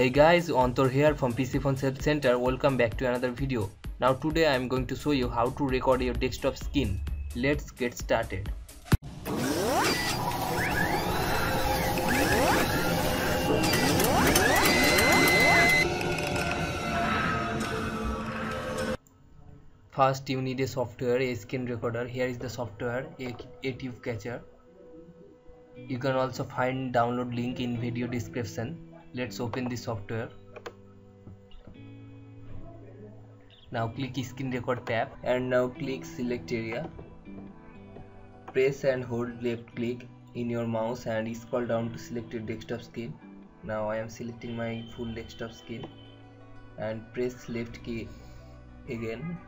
Hey guys, Antor here from PC Phone Help Center. Welcome back to another video. Now today I am going to show you how to record your desktop skin. Let's get started. First you need a software, a skin recorder. Here is the software, a, aTube Catcher. You can also find download link in video description let's open the software. Now click screen record tab and now click select area. Press and hold left click in your mouse and scroll down to select your desktop screen. Now I am selecting my full desktop screen and press left key again.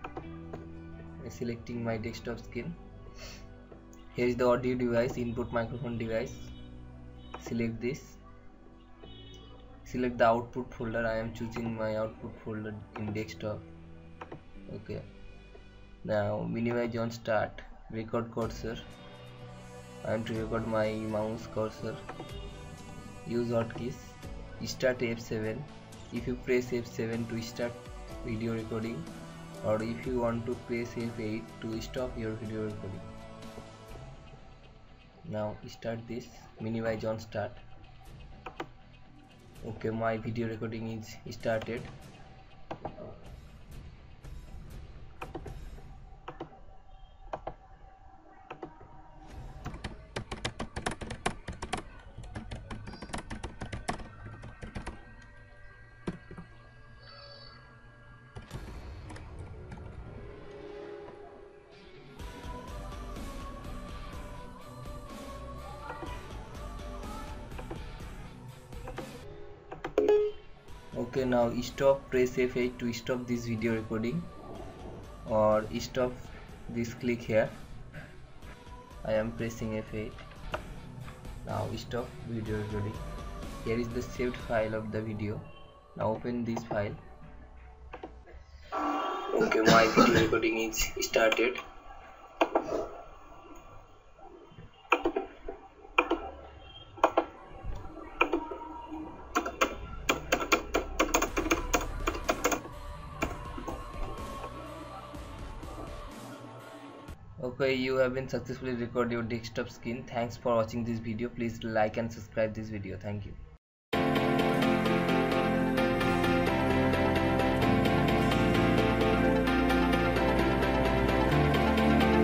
Selecting my desktop screen. Here is the audio device input microphone device. Select this select the output folder. I am choosing my output folder in desktop. Okay. Now minimize on start. Record cursor. I am to record my mouse cursor. Use hotkeys start F7 if you press F7 to start video recording or if you want to press F8 to stop your video recording. Now start this. Minimize on start okay my video recording is started okay now stop press F8 to stop this video recording. Or stop this click here. I am pressing F8 now stop video recording. Here is the saved file of the video. Now open this file. Okay my video recording is started okay you have been successfully recorded your desktop skin. Thanks for watching this video. Please like and subscribe this video. Thank you